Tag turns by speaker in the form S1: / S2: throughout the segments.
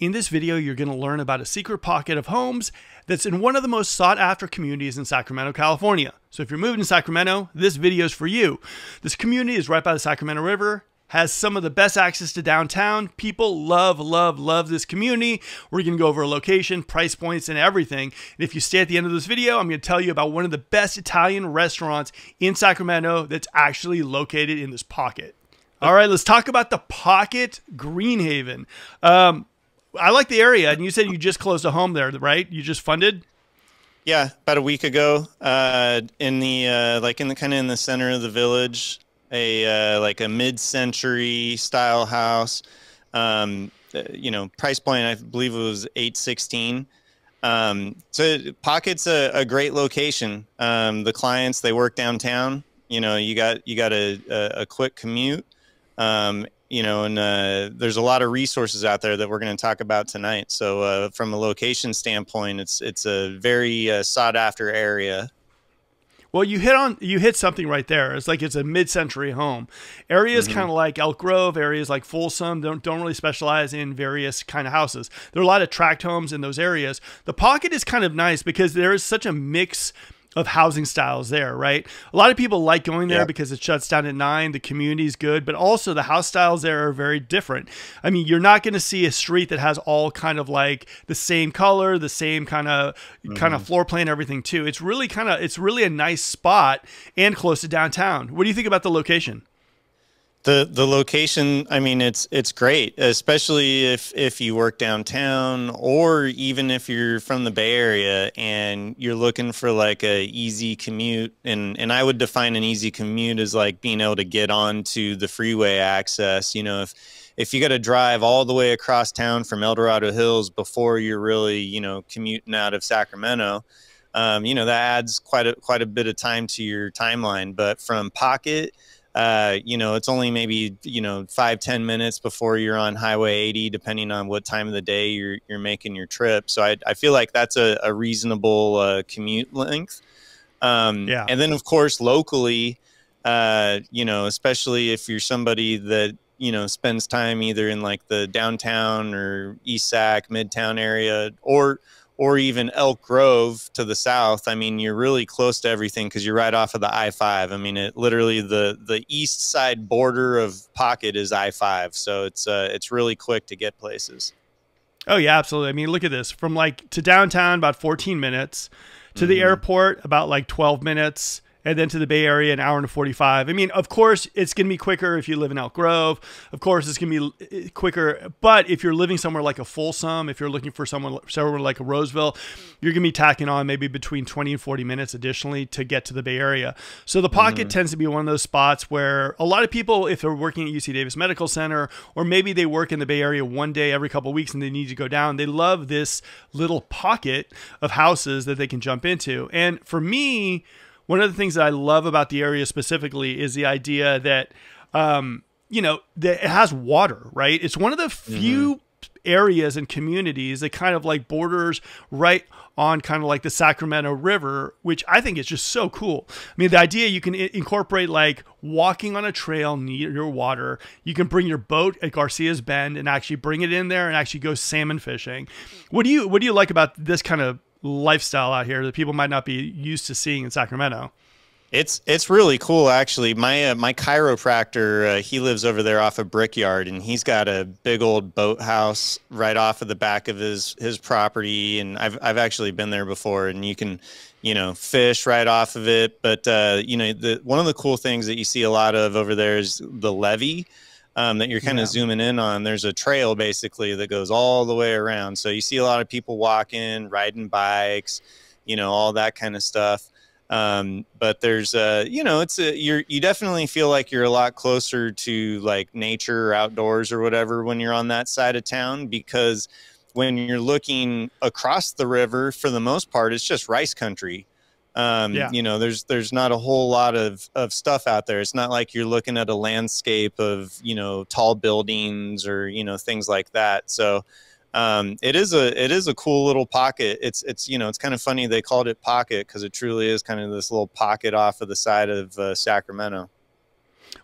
S1: In this video, you're going to learn about a secret pocket of homes that's in one of the most sought after communities in Sacramento, California. So if you're moving to Sacramento, this video is for you. This community is right by the Sacramento River, has some of the best access to downtown. People love, love, love this community. We're going to go over location, price points, and everything. And if you stay at the end of this video, I'm going to tell you about one of the best Italian restaurants in Sacramento that's actually located in this pocket. All right, let's talk about the Pocket Greenhaven. Um, I like the area, and you said you just closed a home there, right? You just funded.
S2: Yeah, about a week ago, uh, in the uh, like in the kind of in the center of the village, a uh, like a mid-century style house. Um, uh, you know, price point I believe it was eight sixteen. Um, so Pocket's a, a great location. Um, the clients they work downtown. You know, you got you got a, a, a quick commute. Um, you know, and uh, there's a lot of resources out there that we're going to talk about tonight. So, uh, from a location standpoint, it's it's a very uh, sought after area.
S1: Well, you hit on you hit something right there. It's like it's a mid-century home. Areas mm-hmm. kind of like Elk Grove, areas like Folsom don't don't really specialize in various kind of houses. There are a lot of tract homes in those areas. The pocket is kind of nice because there is such a mix of housing styles there, right? A lot of people like going there because it shuts down at nine. The community is good, but also the house styles there are very different. I mean, you're not going to see a street that has all kind of like the same color, the same kind of mm-hmm. kind of floor plan, everything too. It's really kind of it's really a nice spot and close to downtown. What do you think about the location?
S2: The the location i mean it's it's great especially if if you work downtown or even if you're from the bay area and you're looking for like a easy commute. And and i would define an easy commute as like being able to get onto the freeway access. You know if if you got to drive all the way across town from el dorado hills before you're really you know commuting out of sacramento um, you know that adds quite a quite a bit of time to your timeline. But from pocket uh, you know, it's only maybe you know five ten minutes before you're on Highway 80, depending on what time of the day you're you're making your trip. So I, I feel like that's a, a reasonable uh, commute length. Um, yeah. And then of course locally, uh, you know, especially if you're somebody that you know spends time either in like the downtown or East Sac, Midtown area, or or even Elk Grove to the south, I mean, you're really close to everything because you're right off of the I-5. I mean, it literally the the east side border of Pocket is I-5, so it's uh, it's really quick to get places.
S1: Oh yeah, absolutely. I mean, look at this from like to downtown about 14 minutes, to mm -hmm. the mm-hmm. airport about like 12 minutes and then to the Bay Area, an hour and 45. I mean, of course, it's going to be quicker if you live in Elk Grove. Of course, it's going to be uh, quicker. But if you're living somewhere like a Folsom, if you're looking for someone somewhere like a Roseville, you're going to be tacking on maybe between 20 and 40 minutes additionally to get to the Bay Area. So the pocket mm-hmm. tends to be one of those spots where a lot of people, if they're working at UC Davis Medical Center, or maybe they work in the Bay Area one day every couple weeks and they need to go down, they love this little pocket of houses that they can jump into. And for me, one of the things that I love about the area specifically is the idea that, um, you know, that it has water, right? It's one of the few mm-hmm. areas and communities that kind of like borders right on kind of like the Sacramento River, which I think is just so cool. I mean, the idea you can incorporate like walking on a trail near your water. You can bring your boat at Garcia's Bend and actually bring it in there and actually go salmon fishing. What do you what do you like about this kind of lifestyle out here that people might not be used to seeing in Sacramento.
S2: It's it's really cool actually. My uh, my chiropractor uh, he lives over there off of Brickyard and he's got a big old boathouse right off of the back of his his property and I've I've actually been there before and you can you know fish right off of it. But uh, you know the one of the cool things that you see a lot of over there is the levee um, that you're kind of yeah. zooming in on. There's a trail basically that goes all the way around. So you see a lot of people walking, riding bikes, you know, all that kind of stuff. Um, but there's a, you know, it's a you're you definitely feel like you're a lot closer to like nature or outdoors or whatever when you're on that side of town because when you're looking across the river, for the most part, it's just rice country. Um, yeah. You know, there's there's not a whole lot of of stuff out there. It's not like you're looking at a landscape of you know tall buildings or you know things like that. So um, it is a it is a cool little pocket. It's it's you know it's kind of funny they called it pocket because it truly is kind of this little pocket off of the side of uh, Sacramento.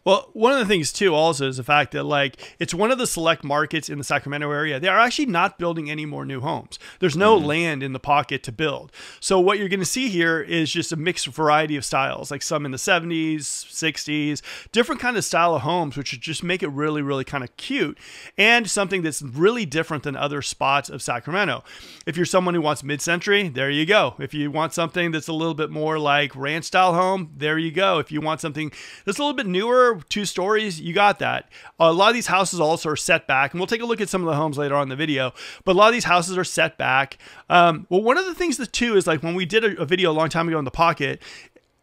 S1: Well, one of the things too also is the fact that like it's one of the select markets in the Sacramento area. They are actually not building any more new homes. There's no mm-hmm. land in the pocket to build. So what you're going to see here is just a mixed variety of styles, like some in the 70s, 60s, different kind of style of homes, which just make it really, really kind of cute and something that's really different than other spots of Sacramento. If you're someone who wants mid-century, there you go. If you want something that's a little bit more like ranch style home, there you go. If you want something that's a little bit newer, two stories, you got that. a lot of these houses also are set back, and we'll take a look at some of the homes later on in the video. But a lot of these houses are set back. Um, well, one of the things that too is like when we did a, a video a long time ago in the pocket,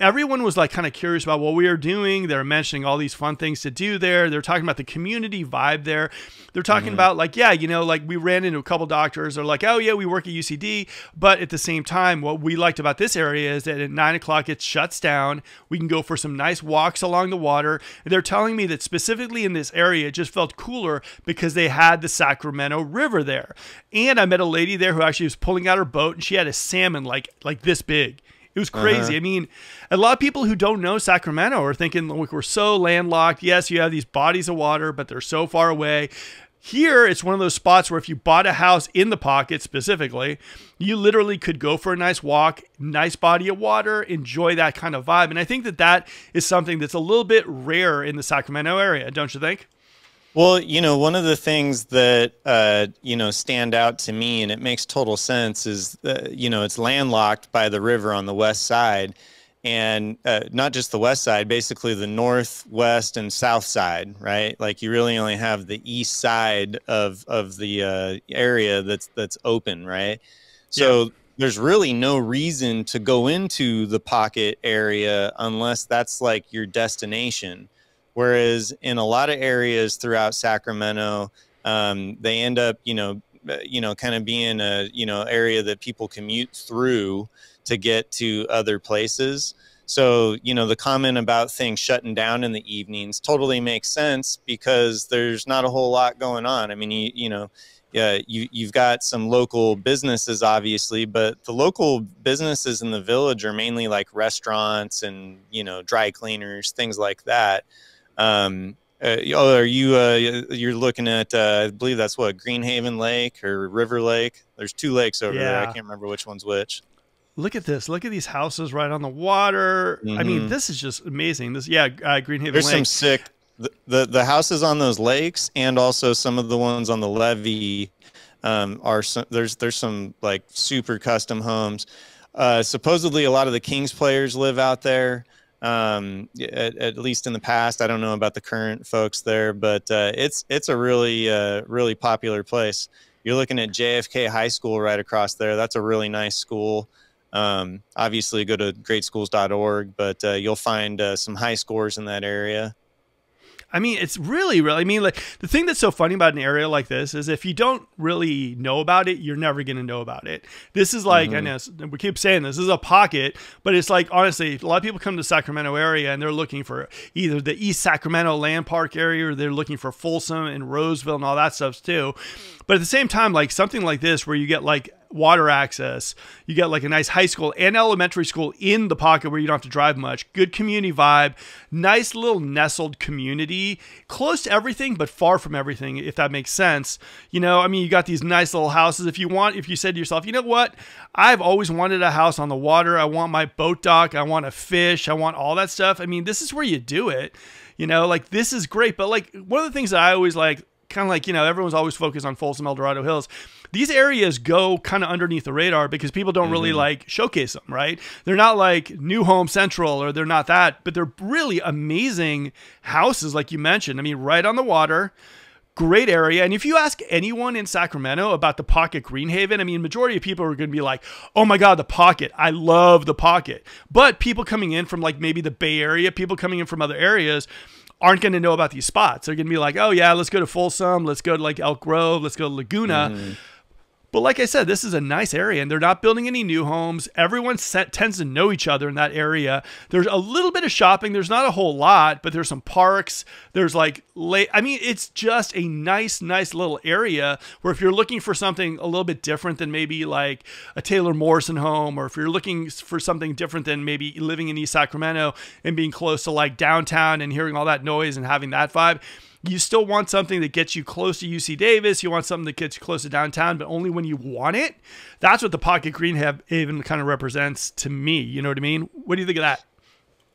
S1: everyone was like kind of curious about what we were doing. They're mentioning all these fun things to do there. They're talking about the community vibe there. They're talking mm-hmm. about like, yeah, you know, like we ran into a couple doctors. They're like, oh yeah, we work at UCD, but at the same time, what we liked about this area is that at nine o'clock it shuts down. We can go for some nice walks along the water. And they're telling me that specifically in this area, it just felt cooler because they had the Sacramento River there. And I met a lady there who actually was pulling out her boat and she had a salmon like like this big. It was crazy. Uh-huh. I mean, a lot of people who don't know Sacramento are thinking, look, we're so landlocked. Yes, you have these bodies of water, but they're so far away. Here, it's one of those spots where if you bought a house in the pocket specifically, you literally could go for a nice walk, nice body of water, enjoy that kind of vibe. And I think that that is something that's a little bit rare in the Sacramento area, don't you think?
S2: Well, you know, one of the things that uh, you know stand out to me, and it makes total sense, is that, you know it's landlocked by the river on the west side, and uh, not just the west side, basically the north, west, and south side, right? Like you really only have the east side of of the uh, area that's that's open, right? So. Yeah. There's really no reason to go into the pocket area unless that's like your destination Whereas in a lot of areas throughout Sacramento, um, they end up, you know, uh, you know, kind of being a you know area that people commute through to get to other places. So, you know, the comment about things shutting down in the evenings totally makes sense because there's not a whole lot going on. I mean, you, you know, yeah, you, you've got some local businesses, obviously, but the local businesses in the village are mainly like restaurants and, you know, dry cleaners, things like that. Um, uh, oh, are you? Uh, you're looking at? Uh, I believe that's what Greenhaven Lake or River Lake. There's two lakes over yeah. there. I can't remember which one's which.
S1: Look at this. Look at these houses right on the water. Mm-hmm. I mean, mm-hmm. this is just amazing. This, yeah, uh, Greenhaven.
S2: There's
S1: Lake.
S2: some sick. The, the, the houses on those lakes and also some of the ones on the levee um, are some, there's there's some like super custom homes. Uh, supposedly, a lot of the Kings players live out there um, at, at, least in the past. I don't know about the current folks there, but uh, it's it's a really uh, really popular place. You're looking at JFK High School right across there. That's a really nice school. Um, obviously, go to greatschools.org, but uh, you'll find uh, some high scores in that area.
S1: I mean, it's really, really. I mean, like the thing that's so funny about an area like this is if you don't really know about it, you're never going to know about it. This is like, mm-hmm. I know we keep saying this, this is a pocket, but it's like honestly, a lot of people come to the Sacramento area and they're looking for either the East Sacramento Land Park area or they're looking for Folsom and Roseville and all that stuff too. But at the same time, like something like this where you get like water access. You get like a nice high school and elementary school in the pocket where you don't have to drive much. Good community vibe, nice little nestled community, close to everything but far from everything if that makes sense. You know, I mean, you got these nice little houses if you want if you said to yourself, "You know what? I've always wanted a house on the water. I want my boat dock, I want a fish, I want all that stuff." I mean, this is where you do it. You know, like this is great, but like one of the things that I always like kind of like, you know, everyone's always focused on Folsom El Dorado Hills these areas go kind of underneath the radar because people don't mm-hmm. really like showcase them, right? They're not like New Home Central or they're not that, but they're really amazing houses, like you mentioned. I mean, right on the water great area. And if you ask anyone in Sacramento about the Pocket Greenhaven, I mean, majority of people are going to be like, "Oh my God, the Pocket! I love the Pocket." But people coming in from like maybe the Bay Area, people coming in from other areas. Aren't going to know about these spots. They're going to be like, oh, yeah, let's go to Folsom. Let's go to like Elk Grove. Let's go to Laguna. Mm-hmm But like I said, this is a nice area and they're not building any new homes. Everyone set, tends to know each other in that area. There's a little bit of shopping. There's not a whole lot, but there's some parks. There's like, late, I mean, it's just a nice, nice little area where if you're looking for something a little bit different than maybe like a Taylor Morrison home, or if you're looking for something different than maybe living in East Sacramento and being close to like downtown and hearing all that noise and having that vibe, you still want something that gets you close to UC Davis. You want something that gets you close to downtown, but only when you want it. That's what the Pocket Greenhaven kind of represents to me. You know what I mean? What do you think of that?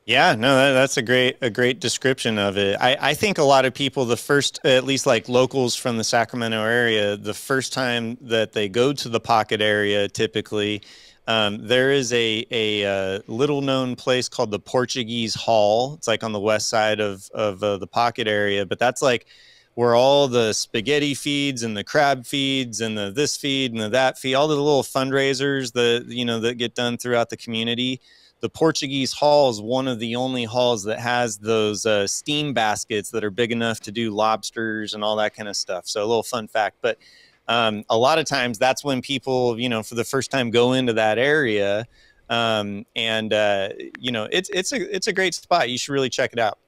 S2: Yeah, no, that's a great a great description of it. I, I think a lot of people, the first, at least like locals from the Sacramento area, the first time that they go to the Pocket area, typically, um, there is a a uh, little known place called the Portuguese Hall. It's like on the west side of of uh, the Pocket area, but that's like where all the spaghetti feeds and the crab feeds and the this feed and the that feed, all the little fundraisers that you know that get done throughout the community the Portuguese Hall is one of the only halls that has those uh, steam baskets that are big enough to do lobsters and all that kind of stuff. So a little fun fact, but um, a lot of times that's when people, you know, for the first time go into that area, um, and uh, you know, it's it's a it's a great spot. You should really check it out.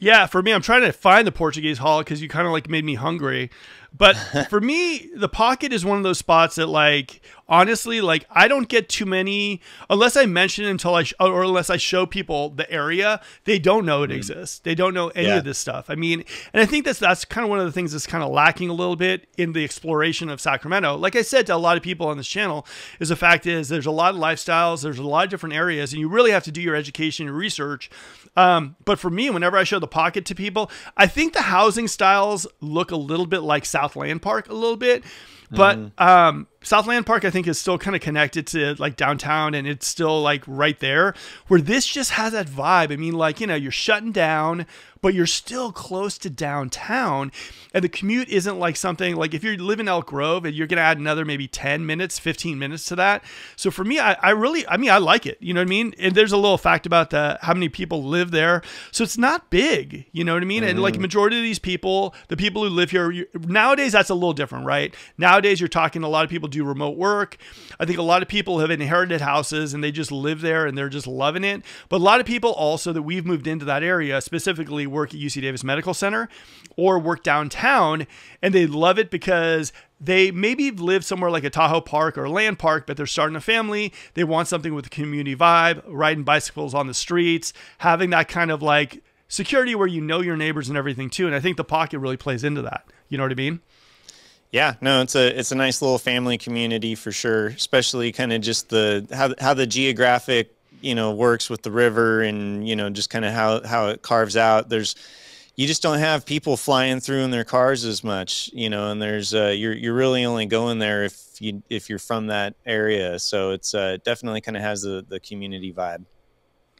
S1: Yeah, for me, I'm trying to find the Portuguese Hall because you kind of like made me hungry. But for me, the pocket is one of those spots that, like, honestly, like I don't get too many unless I mention it until I or unless I show people the area. They don't know it mm. exists. They don't know any yeah. of this stuff. I mean, and I think that's that's kind of one of the things that's kind of lacking a little bit in the exploration of Sacramento. Like I said to a lot of people on this channel, is the fact is there's a lot of lifestyles, there's a lot of different areas, and you really have to do your education and research. Um, but for me, whenever I show the pocket to people, I think the housing styles look a little bit like Southland Park a little bit. But mm-hmm. um, Southland Park, I think, is still kind of connected to like downtown and it's still like right there. Where this just has that vibe. I mean, like, you know, you're shutting down, but you're still close to downtown. And the commute isn't like something like if you live in Elk Grove and you're going to add another maybe 10 minutes, 15 minutes to that. So for me, I, I, really, I mean, I like it. You know what I mean? And there's a little fact about the how many people live there. So it's not big. You know what I mean? Mm-hmm. And like mm-hmm. majority of these people, the people who live here, nowadays, that's a little different, right? Nowadays, you're talking a lot of people do remote work. I think a lot of people have inherited houses and they just live there and they're just loving it. But a lot of people also that we've moved into that area, specifically work at UC Davis Medical Center or work downtown, and they love it because they maybe live somewhere like a Tahoe Park or a land park, but they're starting a family. They want something with a community vibe, riding bicycles on the streets, having that kind of like security where you know your neighbors and everything too. And I think the pocket really plays into that. You know what I mean?
S2: Yeah, no, it's a it's a nice little family community for sure. Especially kind of just the how how the geographic you know works with the river and you know just kind of how how it carves out there's you just don't have people flying through in their cars as much you know and there's uh, you're you're really only going there if you if you're from that area so it's uh, definitely kind of has the the community vibe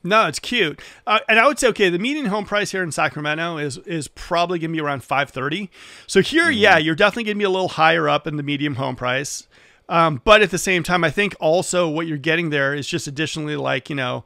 S1: no, it's cute, uh, and I would say okay. The median home price here in Sacramento is is probably going to be around five thirty. So here, mm-hmm. yeah, you're definitely going to be a little higher up in the medium home price. Um, but at the same time, I think also what you're getting there is just additionally like, you know,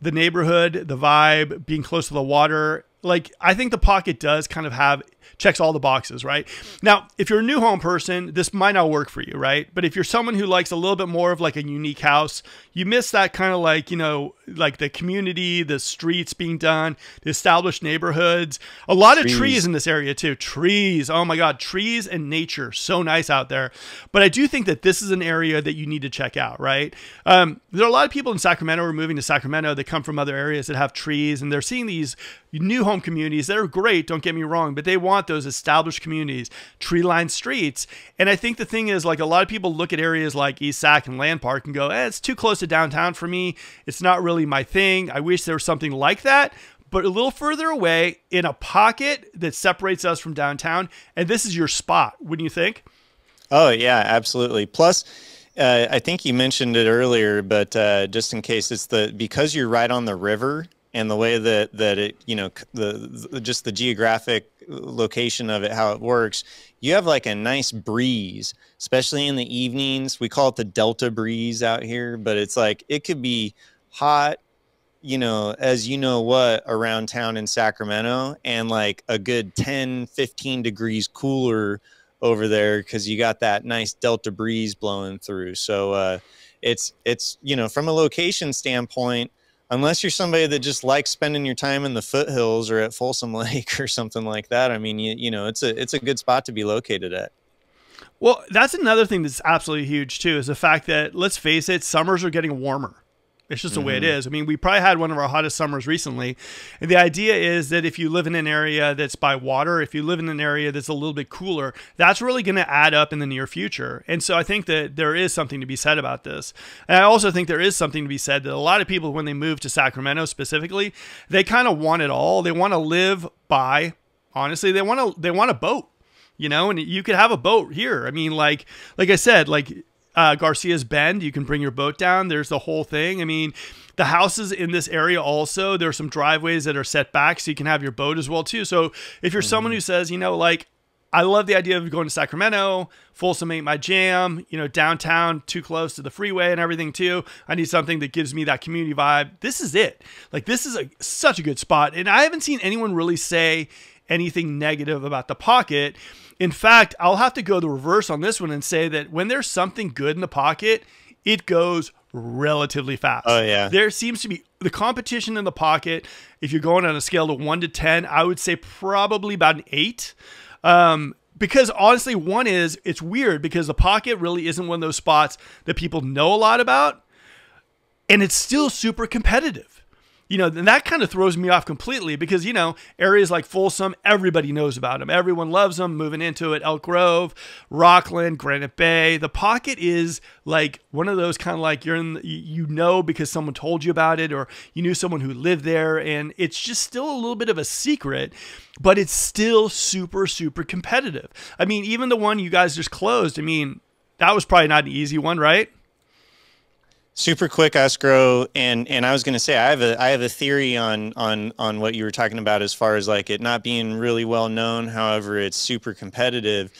S1: the neighborhood, the vibe, being close to the water. Like, I think the pocket does kind of have checks all the boxes, right? Now, if you're a new home person, this might not work for you, right? But if you're someone who likes a little bit more of like a unique house, you miss that kind of like, you know, like the community, the streets being done, the established neighborhoods, a lot trees. of trees in this area too. Trees. Oh my God, trees and nature. So nice out there. But I do think that this is an area that you need to check out, right? Um, there are a lot of people in Sacramento who are moving to Sacramento that come from other areas that have trees and they're seeing these new home communities that are great, don't get me wrong, but they want those established communities, tree lined streets. And I think the thing is, like, a lot of people look at areas like East Sac and Land Park and go, eh, it's too close to downtown for me. It's not really my thing. I wish there was something like that. But a little further away in a pocket that separates us from downtown. And this is your spot, wouldn't you think?
S2: Oh, yeah, absolutely. Plus, uh, I think you mentioned it earlier, but uh, just in case, it's the because you're right on the river and the way that that it you know the, the, just the geographic location of it how it works you have like a nice breeze especially in the evenings we call it the delta breeze out here but it's like it could be hot you know as you know what around town in sacramento and like a good 10 15 degrees cooler over there because you got that nice delta breeze blowing through. So uh, it's it's you know from a location standpoint, unless you're somebody that just likes spending your time in the foothills or at Folsom Lake or something like that. I mean, you, you know, it's a it's a good spot to be located at.
S1: Well, that's another thing that's absolutely huge too is the fact that let's face it, summers are getting warmer. It's just the mm-hmm. way it mm-hmm. I mean, we probably had one of our hottest summers recently. And the idea is that if you live in an area that's by water, if you live in an area that's a little bit cooler, that's really going to add up in the near future. And so I think that there is something to be said about this. And I also think there is something to be said that a lot of people, when they move to Sacramento specifically, they kind of want it all. They want to live by, honestly, they want to, they want a boat you know, and you could have a boat here. I mean, like, like I said, like uh, Garcia's Bend. You can bring your boat down. There's the whole thing. I mean, the houses in this area also, there are some driveways that are set back so you can have your boat as well too. So if you're mm-hmm. someone who says, you know, like I love the idea of going to Sacramento, Folsom ain't my jam, you know, downtown too close to the freeway and everything too. I need something that gives me that community vibe. This is it. Like this is a such a good spot. And I haven't seen anyone really say anything negative about the pocket. In fact, I'll have to go the reverse on this one and say that when there's something good in the pocket, it goes relatively fast.
S2: Oh yeah.
S1: There seems to be the competition in the pocket. If you're going on a scale of one to ten, I would say probably about an eight. Um, because honestly, one is it's weird because the pocket really isn't one of those spots that people know a lot about, and it's still super competitive you know, and that kind of throws me off completely because, you know, areas like Folsom, everybody knows about them. Everyone loves them. Moving into it, Elk Grove, Rocklin, Granite Bay. The pocket is like one of those kind of like you're in, you know, because someone told you about it or you knew someone who lived there. And it's just still a little bit of a secret, but it's still super, super competitive. I mean, even the one you guys just closed, I mean, that was probably not an easy one, right?
S2: Super quick escrow and and i was going to say i have a i have a theory on on on what you were talking about as far as like it not being really well known however it's super competitive.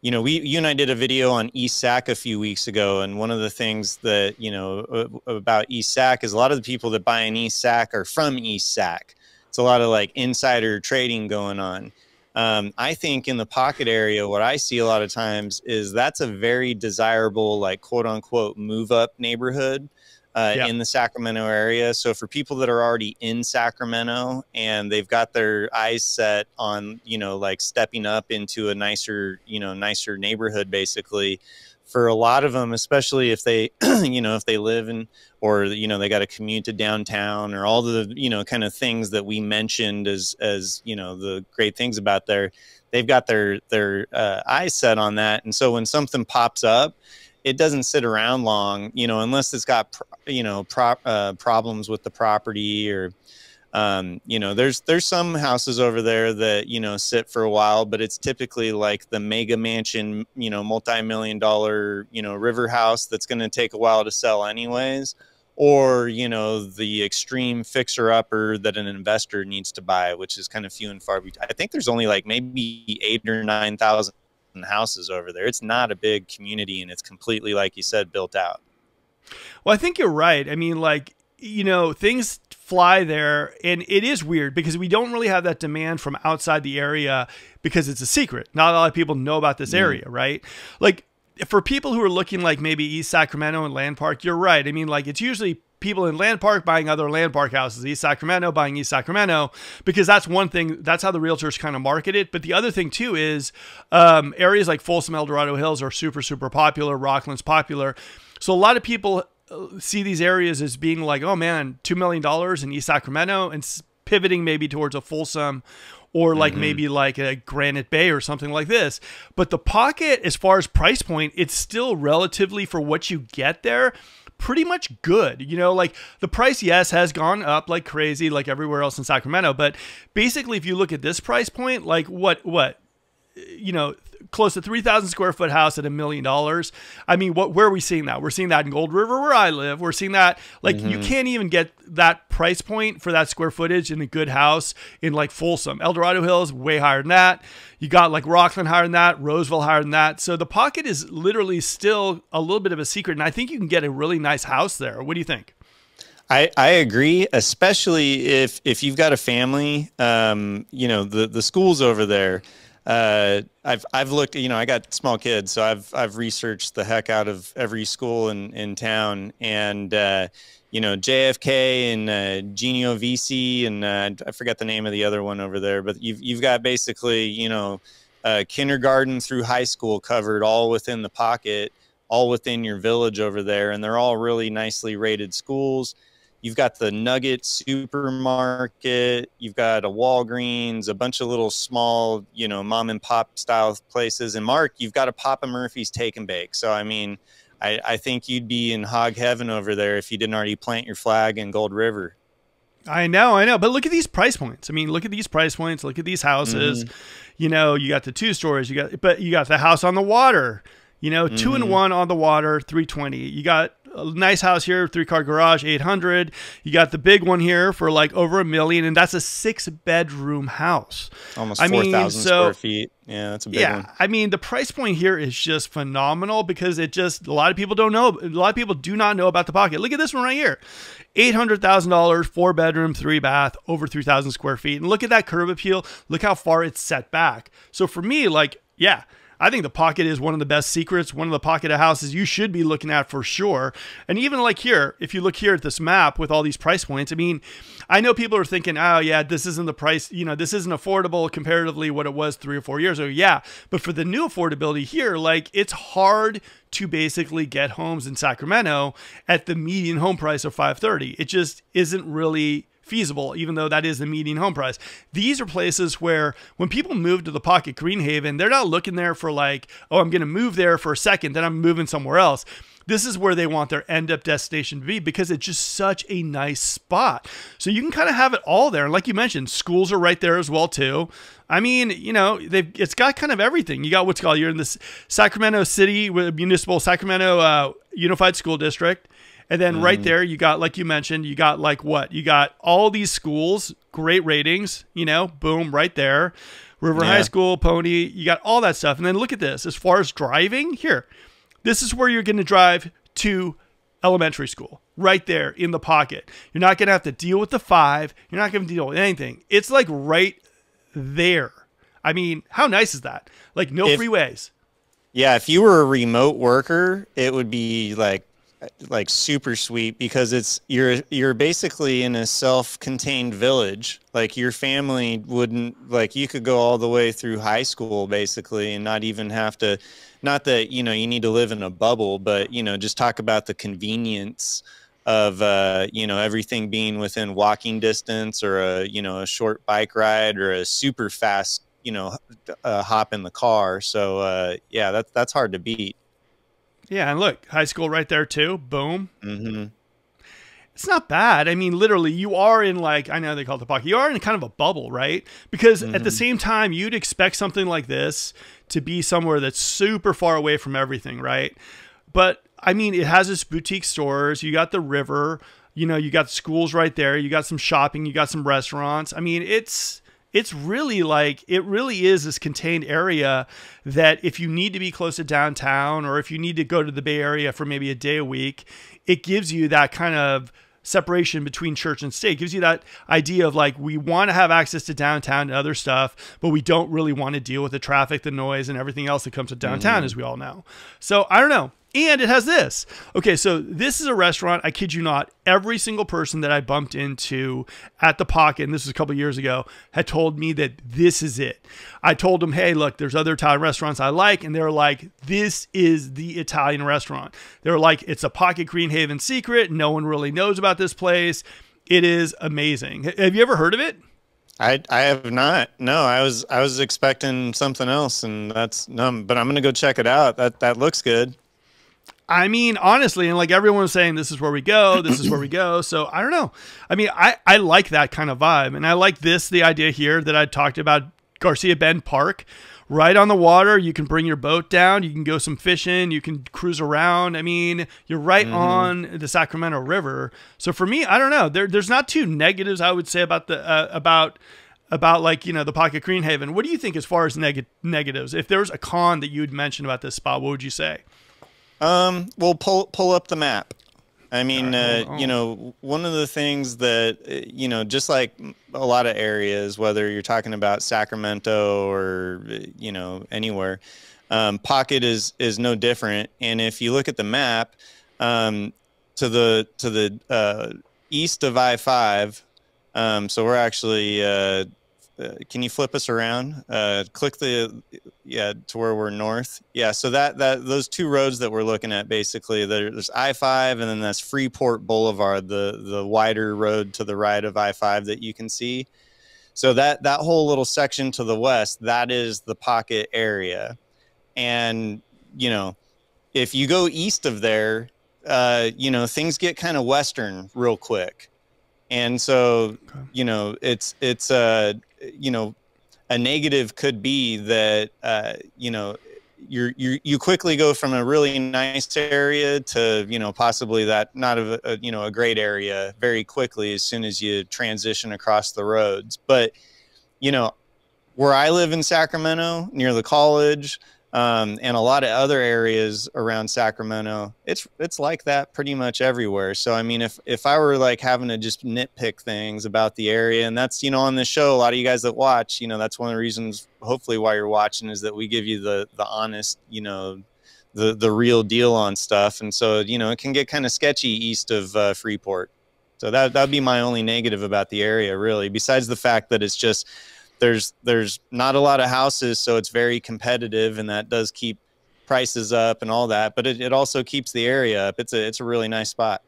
S2: You know we you and i did a video on east sac a few weeks ago and one of the things that you know about east sac is a lot of the people that buy an east sac are from east sac it's a lot of like insider trading going on um, I think in the pocket area, what I see a lot of times is that's a very desirable, like quote unquote, move up neighborhood. Uh, yeah. in the Sacramento area. So for people that are already in Sacramento and they've got their eyes set on, you know, like stepping up into a nicer, you know, nicer neighborhood, basically, for a lot of them, especially if they, you know, if they live in or you know they got to commute to downtown or all the you know kind of things that we mentioned as as you know the great things about there, they've got their their uh, eyes set on that, and so when something pops up, it doesn't sit around long, you know, unless it's got you know uh, problems with the property or um, you know there's there's some houses over there that you know sit for a while but it's typically like the mega mansion you know multi-million dollar you know river house that's going to take a while to sell anyways or you know the extreme fixer upper that an investor needs to buy which is kind of few and far between i think there's only like maybe eight or nine thousand houses over there. It's not a big community and it's completely like you said built out.
S1: Well i think you're right. I mean like you know things fly there and it is weird because we don't really have that demand from outside the area because it's a secret. Not a lot of people know about this mm. area right? Like for people who are looking like maybe east sacramento and land park you're right. I mean like it's usually people in land park buying other land park houses east sacramento buying east sacramento because that's one thing that's how the realtors kind of market it. But the other thing too is um, areas like folsom el dorado hills are super super popular rocklin's popular. So a lot of people see these areas as being like, oh man, $2 million in East Sacramento and pivoting maybe towards a Folsom or like mm-hmm. maybe like a Granite Bay or something like this. But the pocket, as far as price point, it's still relatively for what you get there pretty much good. You know, like the price, yes, has gone up like crazy, like everywhere else in Sacramento. But basically, if you look at this price point, like what, what, you know, close to 3,000 square foot house at a million dollars. I mean, what where are we seeing that? We're seeing that in Gold River where I live. We're seeing that like mm-hmm. you can't even get that price point for that square footage in a good house in like Folsom. El Dorado Hills way higher than that. You got like Rocklin higher than that, Roseville higher than that. So the pocket is literally still a little bit of a secret and I think you can get a really nice house there. What do you think?
S2: I, I agree, especially if if you've got a family. Um, you know, the the schools over there uh, I've I've looked. You know, I got small kids, so I've I've researched the heck out of every school in in town, and uh, you know JFK and uh, Genio VC, and uh, I forget the name of the other one over there, but you've you've got basically you know uh, kindergarten through high school covered all within the pocket, all within your village over there, and they're all really nicely rated schools You've got the Nugget supermarket. You've got a Walgreens, a bunch of little small, you know, mom and pop style places. And Mark, you've got a Papa Murphy's Take and Bake. So, I mean, I, I think you'd be in hog heaven over there if you didn't already plant your flag in Gold River.
S1: I know, I know. But look at these price points. I mean, look at these price points. Look at these houses. Mm-hmm. You know, you got the two stories. You got, but you got the house on the water. You know, mm-hmm. two and mm-hmm. one on the water, 320. You got a nice house here, three car garage, 800. You got the big one here for like over a million, and that's a six bedroom house.
S2: Almost 4,000 so, square feet. Yeah, that's a big yeah, one.
S1: I mean, the price point here is just phenomenal because it just, a lot of people don't know, a lot of people do not know about the pocket. Look at this one right here $800,000, four bedroom, three bath, over 3,000 square feet. And look at that curb appeal. Look how far it's set back. So for me, like, yeah, I think the pocket is one of the best secrets, one of the pocket of houses you should be looking at for sure. And even like here, if you look here at this map with all these price points, I mean, I know people are thinking, oh, yeah, this isn't the price, you know, this isn't affordable comparatively what it was three or four years ago. Yeah. But for the new affordability here, like it's hard to basically get homes in Sacramento at the median home price of 530. It just isn't really feasible, even though that is the median home price. These are places where when people move to the pocket Greenhaven, they're not looking there for like, oh, I'm going to move there for a second, then I'm moving somewhere else. This is where they want their end up destination to be because it's just such a nice spot. So you can kind of have it all there. And like you mentioned, schools are right there as well too. I mean, you know, they've it's got kind of everything. You got what's called you're in this Sacramento City Municipal Sacramento uh, Unified School District. And then mm. right there, you got, like you mentioned, you got like what? You got all these schools, great ratings, you know, boom, right there. River yeah. High School, Pony, you got all that stuff. And then look at this. As far as driving, here, this is where you're going to drive to elementary school, right there in the pocket. You're not going to have to deal with the five. You're not going to deal with anything. It's like right there. I mean, how nice is that? Like no if, freeways.
S2: Yeah, if you were a remote worker, it would be like like super sweet because it's you're you're basically in a self-contained village. Like your family wouldn't like you could go all the way through high school basically and not even have to not that you know you need to live in a bubble but you know just talk about the convenience of uh, you know everything being within walking distance or a you know a short bike ride or a super fast you know uh, hop in the car. So uh, yeah that's that's hard to beat
S1: yeah, and look, high school right there too. Boom.
S2: Mm-hmm.
S1: It's not bad. I mean, literally, you are in like I know they call it the pocket. You are in kind of a bubble, right? Because mm-hmm. at the mm-hmm. same time, you'd expect something like this to be somewhere that's super far away from everything, right? But I mean, it has its boutique stores. You got the river. You know, you got schools right there. You got some shopping. You got some restaurants. I mean, it's it's really like it really is this contained area that if you need to be close to downtown or if you need to go to the Bay Area for maybe a day a week, it gives you that kind of separation between church and state. It gives you that idea of like we want to have access to downtown and other stuff, but we don't really want to deal with the traffic, the noise, and everything else that comes with downtown, mm-hmm. as we all know. So I don't know. And it has this. Okay, so this is a restaurant. I kid you not. Every single person that I bumped into at the pocket, and this was a couple years ago, had told me that this is it. I told them, hey, look, there's other Italian restaurants I like. And they're like, this is the Italian restaurant. They're like, it's a pocket Greenhaven secret. No one really knows about this place. It is amazing. Have you ever heard of it?
S2: I I have not. No, I was I was expecting something else, and that's no. But I'm gonna go check it out. That that looks good.
S1: I mean, honestly, and like everyone was saying, this is where we go, this is where we go. So I don't know. I mean, I, I like that kind of vibe. And I like this, the idea here that I talked about Garcia Bend Park, right on the water. You can bring your boat down, you can go some fishing, you can cruise around. I mean, you're right mm-hmm. on the Sacramento River. So for me, I don't know. There, there's not two negatives I would say about the, uh, about, about like you know the pocket greenhaven what do you think as far as neg- negatives if there was a con that you'd mention about this spot what would you say
S2: um, we'll pull pull up the map. I mean, uh, you know, one of the things that, uh, you know, just like a lot of areas, whether you're talking about Sacramento or, uh, you know, anywhere, um, Pocket is is no different. And if you look at the map, um, to the to the uh, east of I five, um, so we're actually uh, uh, can you flip us around? Uh, click the yeah to where we're north. Yeah, so that that those two roads that we're looking at basically there's I five and then that's Freeport Boulevard, the the wider road to the right of I five that you can see. So that that whole little section to the west that is the pocket area, and you know if you go east of there, uh, you know things get kind of western real quick and so okay. you know it's it's uh you know, a negative could be that uh, you know you you you quickly go from a really nice area to you know possibly that not a, a, you know a great area very quickly as soon as you transition across the roads. But you know, where I live in Sacramento near the college, um, and a lot of other areas around Sacramento. It's it's like that pretty much everywhere. So I mean, if if I were like having to just nitpick things about the area, and that's you know on the show, a lot of you guys that watch, you know, that's one of the reasons, hopefully, why you're watching is that we give you the the honest, you know, the the real deal on stuff. And so you know, it can get kind of sketchy east of uh, Freeport. So that that'd be my only negative about the area, really. Besides the fact that it's just there's there's not a lot of houses, so it's very competitive, and that does keep prices up and all that. But it, it also keeps the area up. It's a it's a really nice spot.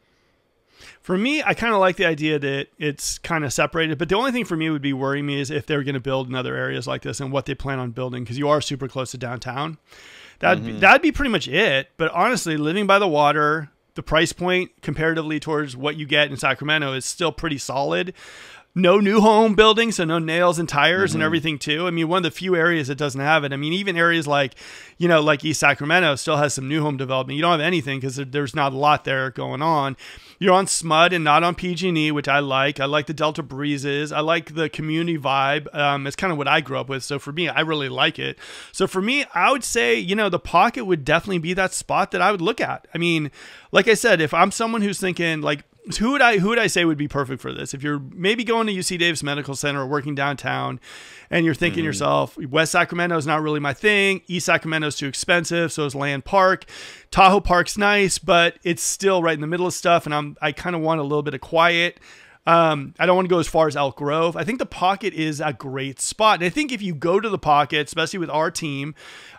S1: For me, I kind of like the idea that it's kind of separated. But the only thing for me would be worrying me is if they're going to build in other areas like this and what they plan on building because you are super close to downtown. That'd mm-hmm. be, that'd be pretty much it. But honestly, living by the water, the price point comparatively towards what you get in Sacramento is still pretty solid no new home building, so no nails and tires mm-hmm. and everything too. I mean, one of the few areas that doesn't have it. I mean, even areas like, you know, like East Sacramento still has some new home development. You don't have anything because there's not a lot there going on. You're on SMUD and not on PG&E, which I like. I like the Delta breezes. I like the community vibe. Um, it's kind of what I grew up with. So for me, I really like it. So for me, I would say, you know, the pocket would definitely be that spot that I would look at. I mean, like I said, if I'm someone who's thinking like who would I who would I say would be perfect for this? If you're maybe going to UC Davis Medical Center or working downtown, and you're thinking mm-hmm. yourself, West Sacramento is not really my thing. East Sacramento is too expensive, so is Land Park. Tahoe Park's nice, but it's still right in the middle of stuff, and I'm I kind of want a little bit of quiet. Um, I don't want to go as far as Elk Grove. I think the pocket is a great spot. And I think if you go to the pocket, especially with our team,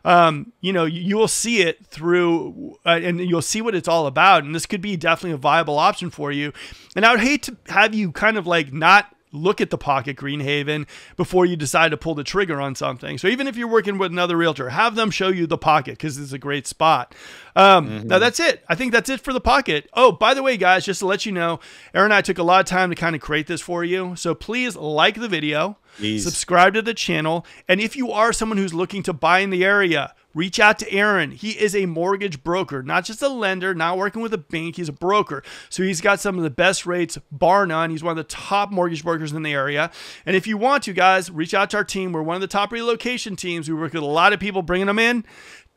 S1: um, you know, you, you, will see it through uh, and you'll see what it's all about. And this could be definitely a viable option for you. And I would hate to have you kind of like not look at the pocket Greenhaven before you decide to pull the trigger on something. So even if you're working with another realtor, have them show you the pocket because it's a great spot. Um, mm-hmm. Now that's it. I think that's it for the pocket. Oh, by the way, guys, just to let you know, Aaron and I took a lot of time to kind of create this for you. So please like the video, subscribe to the channel, and if you are someone who's looking to buy in the area, reach out to Aaron. He is a mortgage broker, not just a lender, not working with a bank. He's a broker. So he's got some of the best rates, bar none. He's one of the top mortgage brokers in the area. And if you want to, guys, reach out to our team. We're one of the top relocation teams. We work with a lot of people bringing them in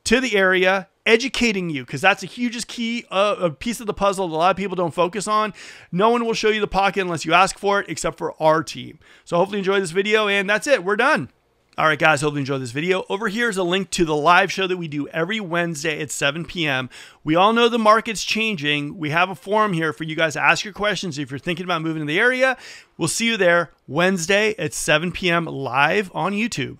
S1: to the area educating you because that's the hugest key uh, a piece of the puzzle that a lot of people don't focus on no one will show you the pocket unless you ask for it except for our team so hopefully you enjoy this video and that's it we're done all right, guys, hope you enjoyed this video. Over here is a link to the live show that we do every Wednesday at 7 p.m. We all know the market's changing. We have a forum here for you guys to ask your questions if you're thinking about moving to the area. We'll see you there Wednesday at 7 p.m. live on YouTube.